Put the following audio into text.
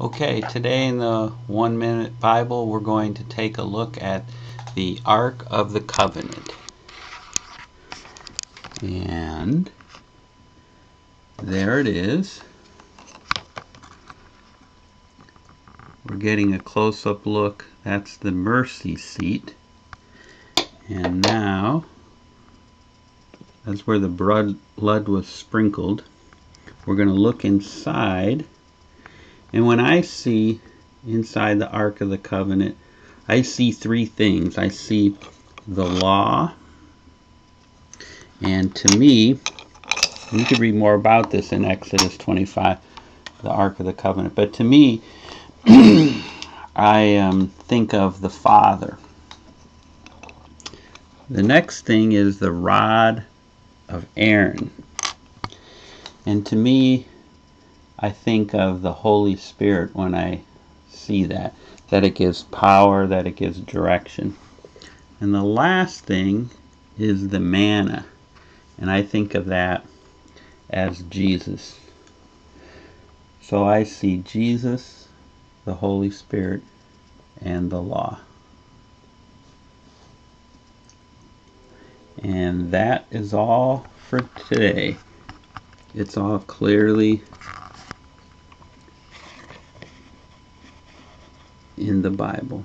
Okay, today in the One Minute Bible, we're going to take a look at the Ark of the Covenant. And there it is. We're getting a close-up look. That's the mercy seat. And now, that's where the blood was sprinkled. We're going to look inside and when I see inside the Ark of the Covenant, I see three things. I see the law, and to me, you can read more about this in Exodus 25, the Ark of the Covenant. But to me, I um, think of the Father. The next thing is the rod of Aaron. And to me, I think of the Holy Spirit when I see that. That it gives power, that it gives direction. And the last thing is the manna. And I think of that as Jesus. So I see Jesus, the Holy Spirit, and the law. And that is all for today. It's all clearly in the Bible.